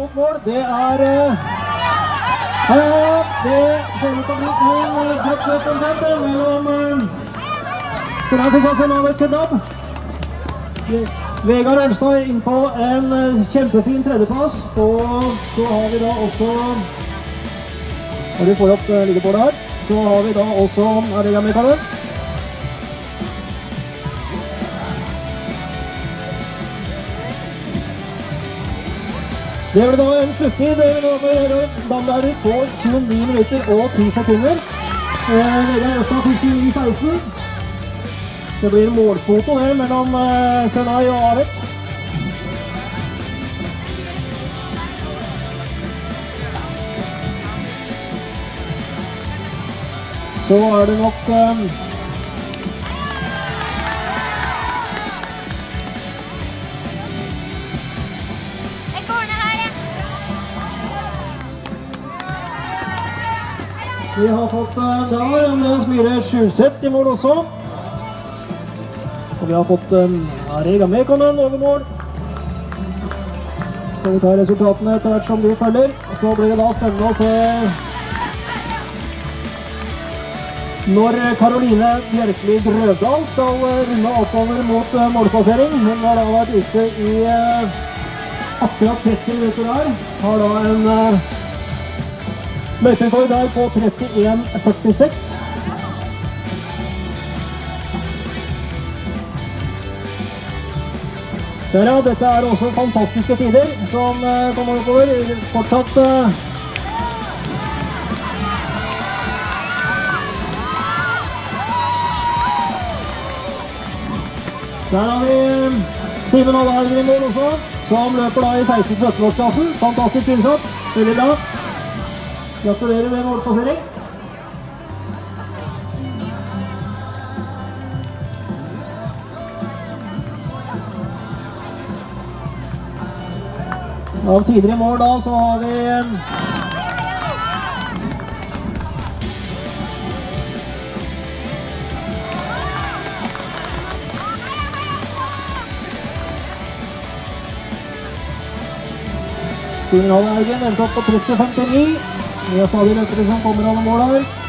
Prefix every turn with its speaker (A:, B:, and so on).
A: mot mål. Det er eh, Det ser ut til å bli en eh, dødt løp omtrent mellom eh, Serafis Arsenal et kebab. Vegard Ørnstad inn på en kjempefin tredjeplass. Og så har vi da også Når vi får opp liggebordet her, så har vi da også Er det Det ble da en sluttid. Damberg på 29 minutter og 10 sekunder. Eh, Vegard Ørstad fikk 29,16. Det blir målfoto det mellom eh, Senai og Avet. Så er det nok eh, Vi har fått eh, der Andreas Myhre Skjulseth i mål også. Og vi har fått Rega Arega Mekonen over mål. Skal vi ta resultatene etter hvert som de følger. Så blir det da spennende å se når Karoline Bjørkli Grøvdal skal eh, runde oppover mot målpassering. Hun har da vært ute i eh, akkurat 30 minutter der. Har da en eh, i der på 31,46. Ser jeg, dette er også fantastiske tider som eh, kommer oppover. Fortsatt eh, Der har vi eh, Simen Alberger i også, som løper da i 16-17-årsklassen. Fantastisk innsats. Veldig bra. Gratulerer med målpassering. Av tidligere mål da, så har vi Simen Hall Haugen endte opp på 30,59. Vi har stadig løpere som kommer over mål her.